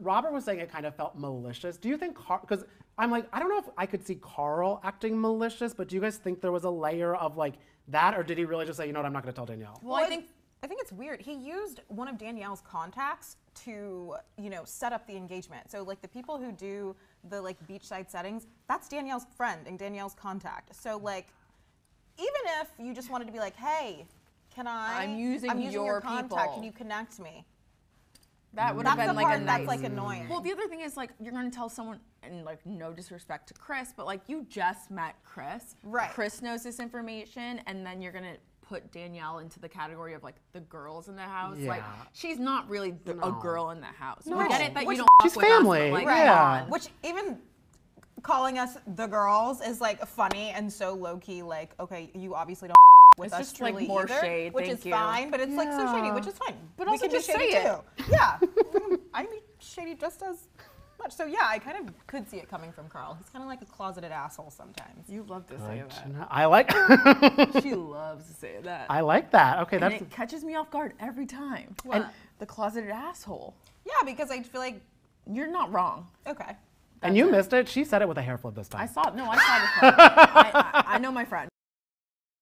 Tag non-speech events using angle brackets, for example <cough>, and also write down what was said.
Robert was saying it kind of felt malicious. Do you think Carl, because I'm like I don't know if I could see Carl acting malicious, but do you guys think there was a layer of like that, or did he really just say, you know what, I'm not going to tell Danielle? Well, I think I think it's weird. He used one of Danielle's contacts to, you know, set up the engagement. So like the people who do the like beachside settings, that's Danielle's friend and Danielle's contact. So like even if you just wanted to be like, "Hey, can I I'm using I'm using your, your contact. people." Can you connect me?" That mm. would That's have the been like part a that's like annoying. Well, the other thing is like you're gonna tell someone, and like no disrespect to Chris, but like you just met Chris. Right. Chris knows this information, and then you're gonna put Danielle into the category of like the girls in the house. Yeah. Like she's not really the, a girl in the house. No. We get it that Which- you don't. She's fuck with us, family, like, Right. yeah. on. Which even calling us the girls is like funny and so low key. Like, okay, you obviously don't with It's us just, like, more either, shade, which thank is you. fine. But it's like so shady, which is fine. But we also can be just shady say it. too. Yeah, <laughs> I'm shady just as much. So yeah, I kind of could see it coming from Carl. He's kind of like a closeted asshole sometimes. You love to say that. I like <laughs> She loves to say that. I like that. Okay, and that's it catches me off guard every time. What? the closeted asshole. Yeah, because I feel like You're not wrong. okay. and you missed it. She said it with a hair flip this time. I saw it. No, I saw it. <laughs> I, I, I know my friend.